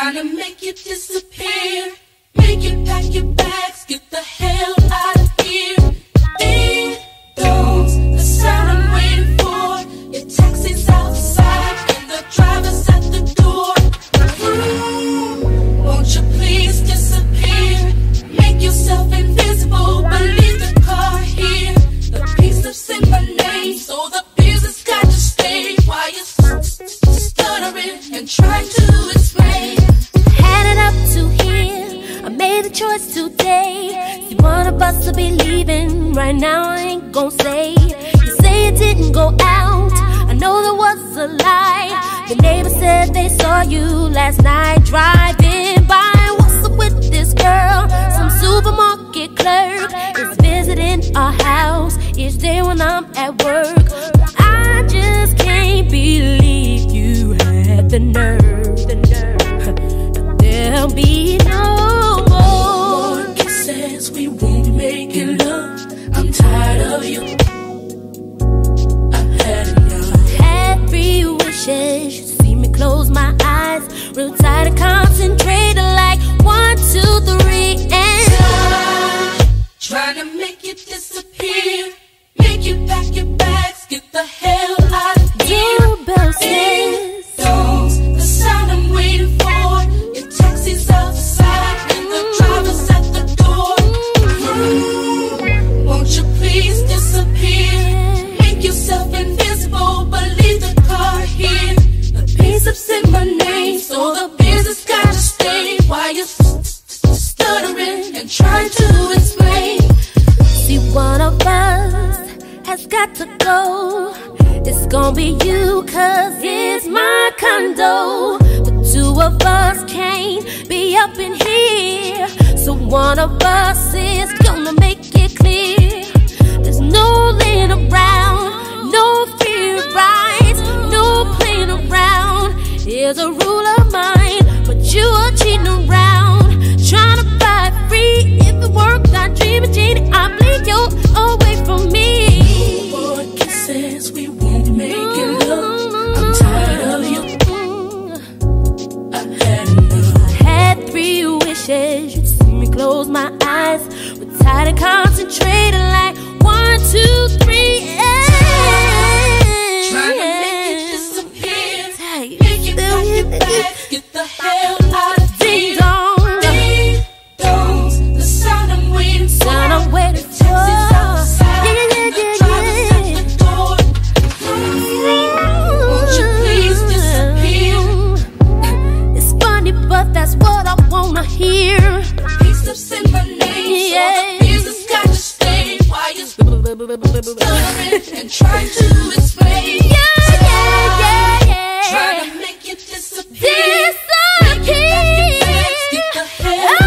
Trying to make you disappear. Make you pack your bags, get the hell out of here. Ding dongs, the sound I'm waiting for. Your taxi's outside and the driver's at the door. Hmm, won't you please disappear? Make yourself invisible, but leave the car here. The piece of in my name, so the business got to stay. While you're stuttering and trying to choice today. One of us will be leaving right now. I ain't gon' say. You say it didn't go out. I know that was a lie. The neighbor said they saw you last night driving by. What's up with this girl? Some supermarket clerk is visiting our house each day when I'm at work. I just can't believe you had the nerve. Real tired to concentrate like one, two, three, has got to go. It's gonna be you, cause it's my condo. The two of us can't be up in here. So one of us is gonna make you'd see me close my eyes. We're tired and concentrated like one, two, three, and trying to explain. To make disappear. Disappear. Make you dance, get the hell